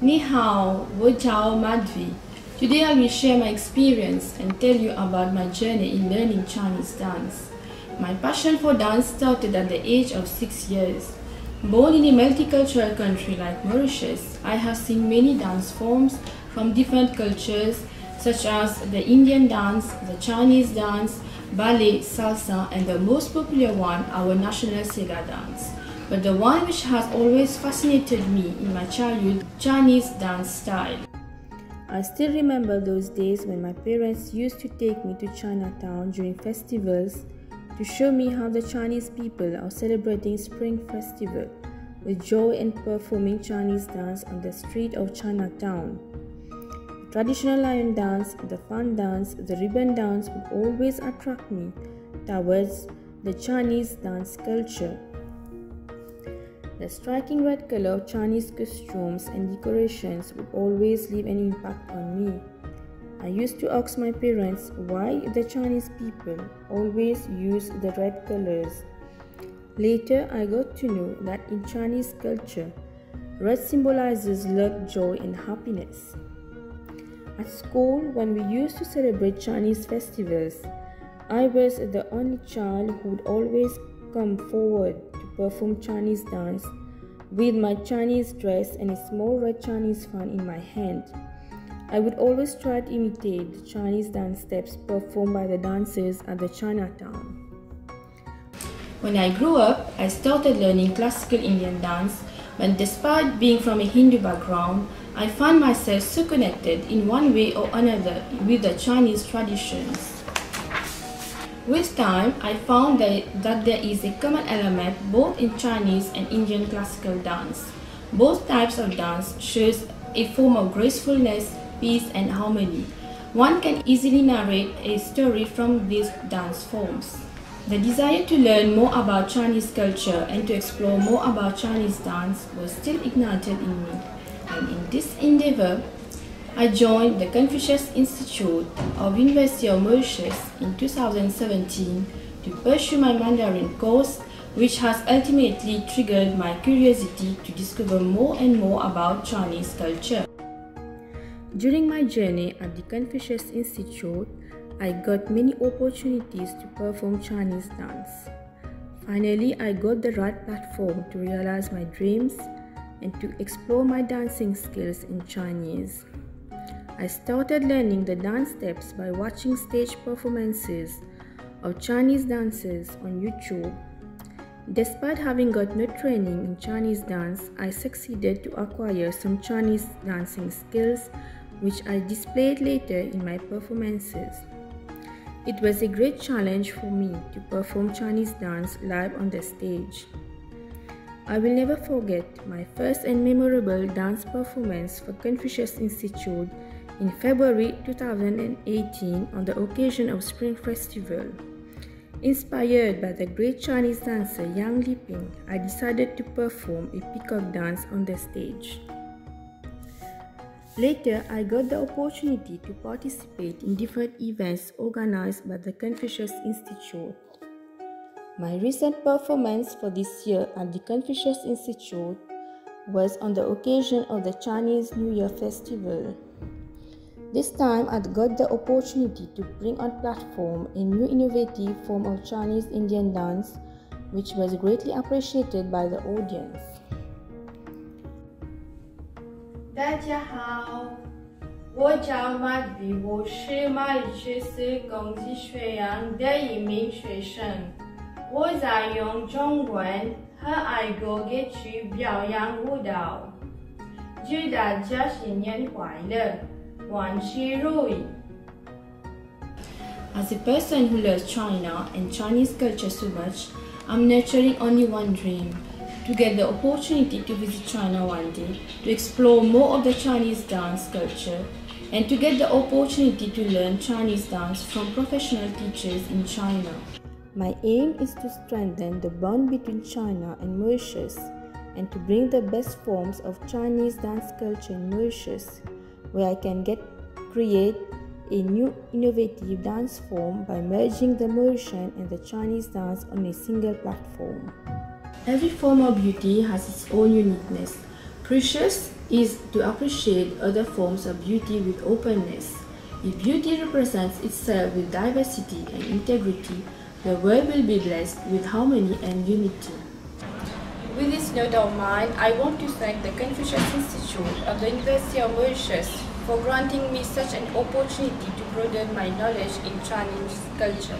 Ni hao, wo chao madvi. Today I will share my experience and tell you about my journey in learning Chinese dance. My passion for dance started at the age of six years. Born in a multicultural country like Mauritius, I have seen many dance forms from different cultures such as the Indian dance, the Chinese dance, ballet, salsa, and the most popular one, our national Sega dance. But the one which has always fascinated me in my childhood, Chinese dance style. I still remember those days when my parents used to take me to Chinatown during festivals to show me how the Chinese people are celebrating Spring Festival with joy and performing Chinese dance on the street of Chinatown. The traditional lion dance, the fun dance, the ribbon dance would always attract me towards the Chinese dance culture. The striking red color of Chinese costumes and decorations would always leave an impact on me. I used to ask my parents why the Chinese people always use the red colors. Later, I got to know that in Chinese culture, red symbolizes luck, joy, and happiness. At school, when we used to celebrate Chinese festivals, I was the only child who would always come forward perform Chinese dance with my Chinese dress and a small red Chinese fan in my hand. I would always try to imitate the Chinese dance steps performed by the dancers at the Chinatown. When I grew up, I started learning classical Indian dance, but despite being from a Hindu background, I found myself so connected in one way or another with the Chinese traditions. With time, I found that, that there is a common element both in Chinese and Indian classical dance. Both types of dance shows a form of gracefulness, peace and harmony. One can easily narrate a story from these dance forms. The desire to learn more about Chinese culture and to explore more about Chinese dance was still ignited in me. And in this endeavor, I joined the Confucius Institute of University of Mauritius in 2017 to pursue my Mandarin course which has ultimately triggered my curiosity to discover more and more about Chinese culture. During my journey at the Confucius Institute, I got many opportunities to perform Chinese dance. Finally, I got the right platform to realize my dreams and to explore my dancing skills in Chinese. I started learning the dance steps by watching stage performances of Chinese dancers on YouTube. Despite having got no training in Chinese dance, I succeeded to acquire some Chinese dancing skills which I displayed later in my performances. It was a great challenge for me to perform Chinese dance live on the stage. I will never forget my first and memorable dance performance for Confucius Institute in February 2018 on the occasion of Spring Festival. Inspired by the great Chinese dancer Yang Liping, I decided to perform a peacock dance on the stage. Later, I got the opportunity to participate in different events organized by the Confucius Institute. My recent performance for this year at the Confucius Institute was on the occasion of the Chinese New Year Festival. This time I got the opportunity to bring on platform a new innovative form of Chinese Indian dance which was greatly appreciated by the audience. 大家好，我叫马迪，我是马里学斯公济学院的一名学生。我在用中文和爱国歌曲表演舞蹈，祝大家新年快乐 ！as a person who loves China and Chinese culture so much, I'm nurturing only one dream to get the opportunity to visit China one day, to explore more of the Chinese dance culture, and to get the opportunity to learn Chinese dance from professional teachers in China. My aim is to strengthen the bond between China and Mauritius and to bring the best forms of Chinese dance culture in Mauritius where I can get create a new innovative dance form by merging the Mauritian and the Chinese dance on a single platform. Every form of beauty has its own uniqueness. Precious is to appreciate other forms of beauty with openness. If beauty represents itself with diversity and integrity, the world will be blessed with harmony and unity. With this note of mine, I want to thank the Confucius Institute of the University of Mauritius for granting me such an opportunity to broaden my knowledge in Chinese culture.